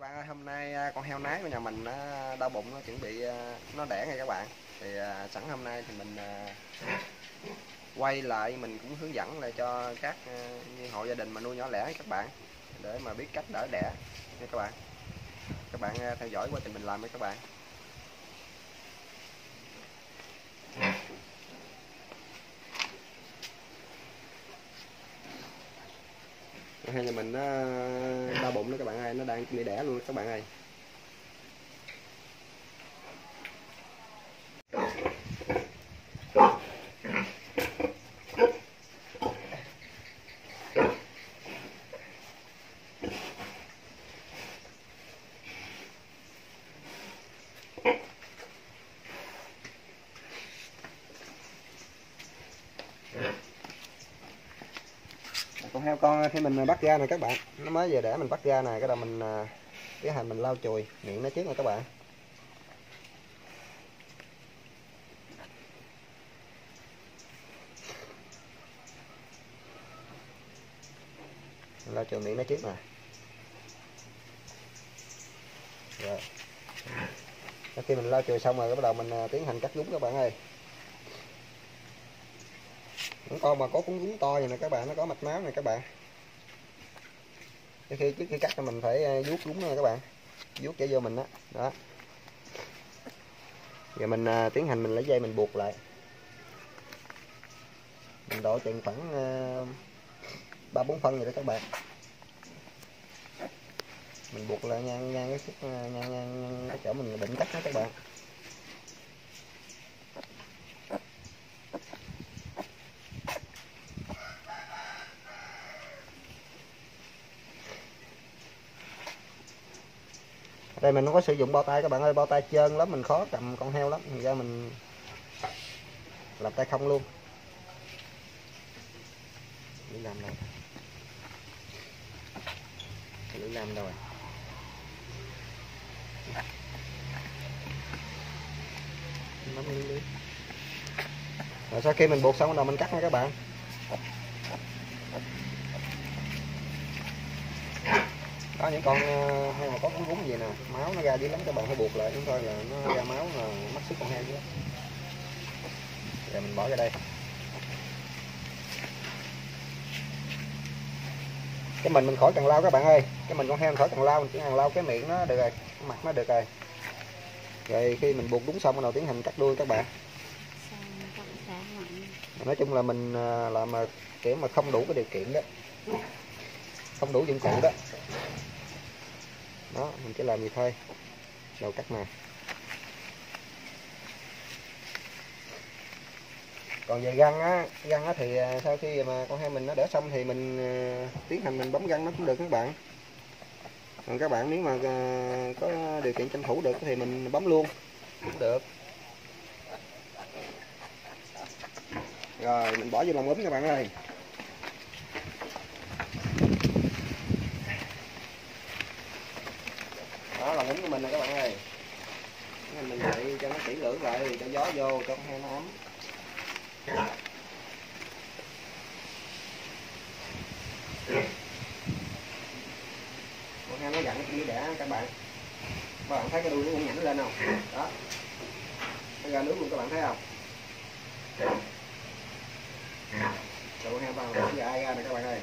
các bạn ơi, hôm nay à, con heo nái của nhà mình nó đau bụng, nó chuẩn bị à, nó đẻ ngay các bạn. Thì à, sẵn hôm nay thì mình quay lại mình cũng hướng dẫn lại cho các như hộ gia đình mà nuôi nhỏ lẻ các bạn để mà biết cách đỡ đẻ nha các bạn. Các bạn theo dõi quá trình mình làm với các bạn. Hay là mình ờ, nó đau bụng đó các bạn ơi, nó đang bị đẻ luôn các bạn ơi con mình à, bắt ra này các bạn. Nó mới về để mình bắt ra này, cái đầu mình à, cái tiến hành mình lau chùi, miệng nó trước nè các bạn. Lau chùi miệng nó trước nè. Rồi. Khi mình lau chùi xong rồi bắt đầu mình à, tiến hành cắt đúng các bạn ơi. Những con mà có cuốn gúng to vậy nè các bạn, nó có mạch máu này các bạn trước khi trước khi cắt thì mình phải ờ, vuốt đúng nha các bạn. Vuốt cho vô mình đó đó. Giờ mình à, tiến hành mình lấy dây mình buộc lại. Mình độ chừng khoảng ờ, ba bốn phân vậy đó các bạn. Mình buộc lại ngang ngang cái ngang ngang cái chỗ mình định cắt đó các bạn. Đây, mình không có sử dụng bao tay các bạn ơi, bao tay trơn lắm, mình khó cầm con heo lắm. Ra mình làm tay không luôn. Lưỡi làm đâu lưỡi làm đâu rồi lưỡi rồi sau khi mình buộc xong bắt đầu mình cắt nha các bạn có những con ờ, heo mà có cuốn gúng gì nè máu nó ra dữ lắm các bạn phải buộc lại chúng thôi là nó ra máu là mất sức con heo chứ. Giờ mình bỏ ra đây. Cái mình mình khỏi cần lau các bạn ơi. Cái mình con heo khỏi cần lau mình chỉ cần lau cái miệng nó được rồi cái mặt nó được rồi. Rồi khi mình buộc đúng xong bắt đầu tiến hành cắt đuôi các bạn. Nói chung là mình ờ, làm mà kiểu mà không đủ cái điều kiện đó. Không đủ dụng cụ đó đó, mình chỉ làm gì thôi. Đầu cắt nè. Còn về găng á găng á thì à, sau khi mà con heo mình nó đỡ xong thì mình à, tiến hành mình bấm găng nó cũng được các bạn. Còn các bạn nếu mà à, có điều kiện tranh thủ được thì mình bấm luôn, cũng được. Rồi, mình bỏ vô lòng ấm các bạn ơi. Đó của mình nè các bạn ơi. Mình đậy cho nó kỹ lưỡng lại, cho gió vô, cho heo nó ấm. Con heo nó dặn như đẻ các bạn. Các bạn thấy cái đuôi nó cũng nhảnh lên không? Đó. Nó ra nước luôn các bạn thấy không rồi con heo bằng ai ra nè các bạn ơi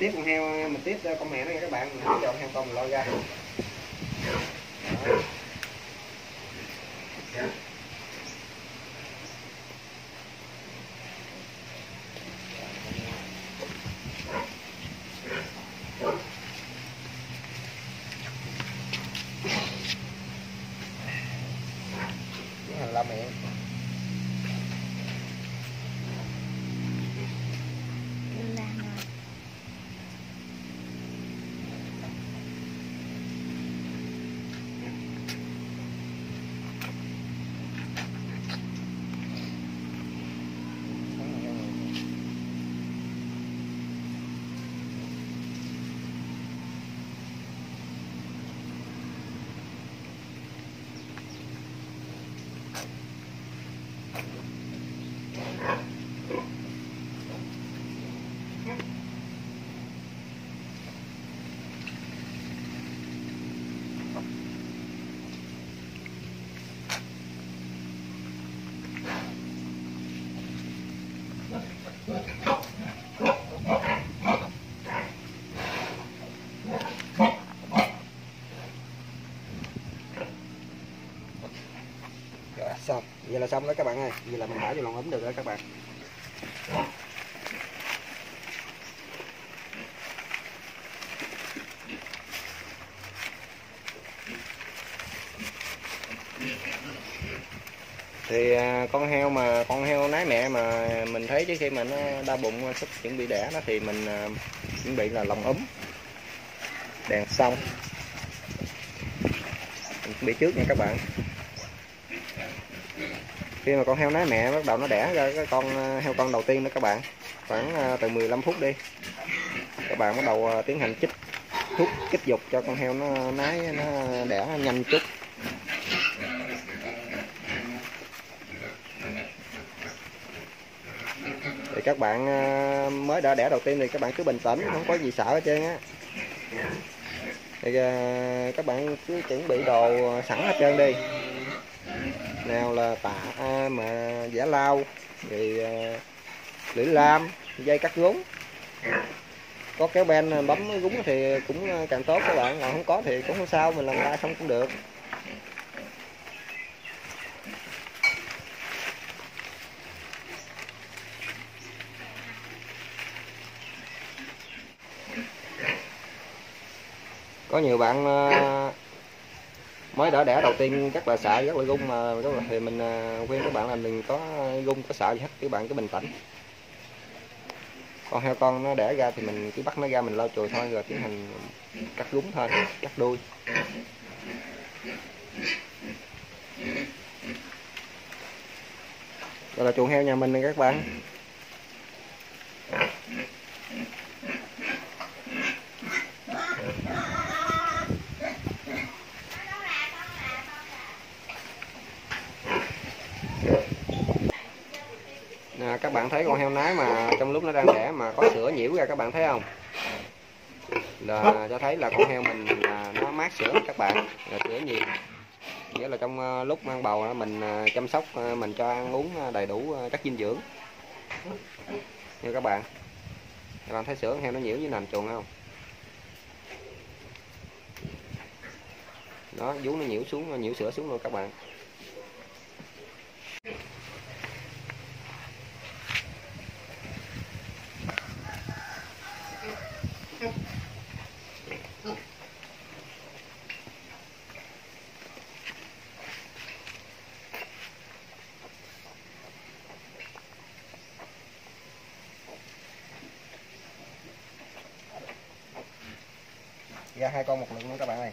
tiếp con heo, mình tiếp con mẹ nó nha các bạn. Mình cho heo con mình lôi ra. Xong. Vậy là xong đó các bạn ơi. Vậy là mình bỏ vô lòng ấm được đó các bạn. Thì à, con heo mà, con heo nái mẹ mà mình thấy trước khi mà nó đau bụng sắp chuẩn bị đẻ nó thì mình à, chuẩn bị là lồng ấm. Đèn xong. Mình chuẩn bị trước nha các bạn khi mà con heo nái mẹ, bắt đầu nó đẻ ra cái con ờ, heo con đầu tiên đó các bạn. Khoảng ờ, từ 15 phút đi, các bạn bắt đầu ờ, tiến hành chích thuốc kích dục cho con heo nó nái, nó đẻ nhanh chút. Thì các bạn mới đã đẻ đầu tiên thì các bạn cứ bình tĩnh, không có gì sợ hết trơn á. Thì các bạn cứ chuẩn bị đồ sẵn hết trơn đi nào là tạ à, mà giả lau rồi à, lưỡi lam dây cắt gúng có kéo ben ờ, bấm gúng thì cũng ờ, càng tốt các bạn còn không có thì cũng không sao mình làm lại không cũng được. Có nhiều bạn mới đỡ đẻ đầu tiên các bà sợ rất là gung mà, rất là- thì mình à, khuyên các bạn là mình có gung có sợ gì hết, các bạn cứ bình tĩnh. Con heo con nó đẻ ra thì mình cứ bắt nó ra mình lau chùi thôi, rồi tiến hành cắt rúng thôi, cắt đuôi. Đây là chuồng heo nhà mình Nè, các bạn thấy con heo nái mà trong lúc nó đang đẻ mà có sữa nhiễu ra các bạn thấy không? Là cho thấy là con heo mình là nó mát sữa các bạn là sữa nhiều. Nghĩa là trong ờ, lúc mang bầu đó mình ờ, chăm sóc ờ, mình cho ăn uống đầy đủ chất dinh dưỡng. Nha các bạn. Các bạn thấy sữa heo nó nhiễu như nền chuồng không? Đó vú nó nhiễu xuống nhiễu sữa xuống luôn các bạn ra hai con một lượng luôn các bạn ơi.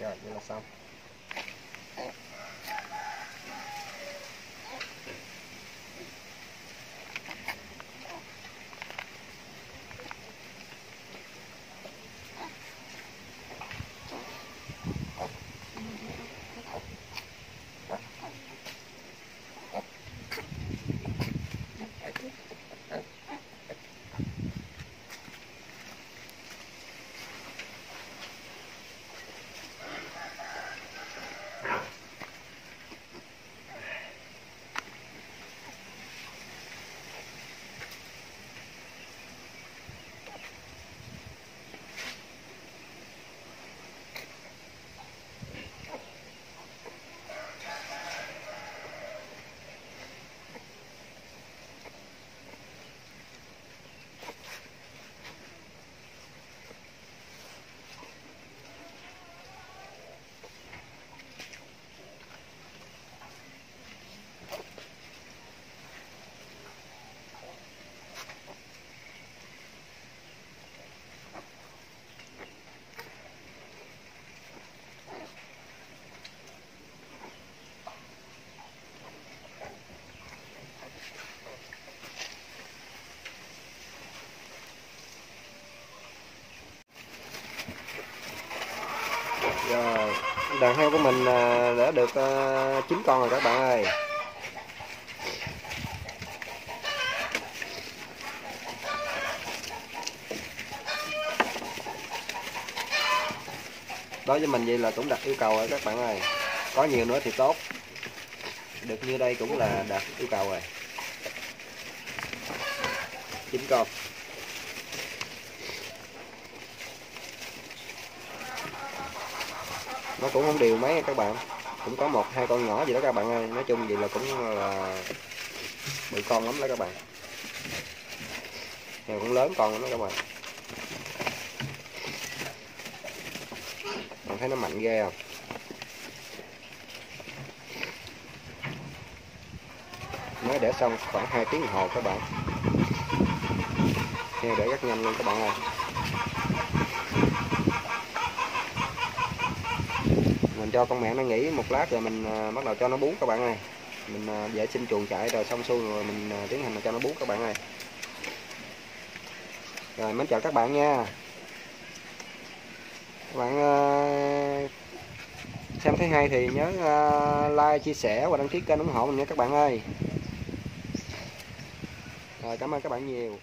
Rồi vậy là xong. rồi đàn heo của mình à, đã được à, chín con rồi các bạn ơi. Đối với mình vậy là cũng đặt yêu cầu rồi các bạn ơi. Có nhiều nữa thì tốt. Được như đây cũng là đạt yêu cầu rồi. Chín con. Nó cũng không đều mấy các bạn. Cũng có một, hai con nhỏ gì đó các bạn ơi. Nói chung vậy là cũng là bự con lắm đó các bạn. Heo cũng lớn con đó các bạn. Bạn thấy nó mạnh ghê không? Mới để xong khoảng 2 tiếng đồng hồ các bạn. Heo để rất nhanh luôn các bạn ơi. Mình cho con mẹ nó nghỉ một lát rồi mình à, bắt đầu cho nó bú các bạn ơi. Mình à, vệ sinh chuồng chạy rồi xong xuôi rồi mình à, tiến hành cho nó bú các bạn ơi. Rồi, mến chào các bạn nha. Các bạn xem thấy hay thì nhớ like, chia sẻ và đăng ký kênh ủng hộ mình nha các bạn ơi. Rồi, cảm ơn các bạn nhiều.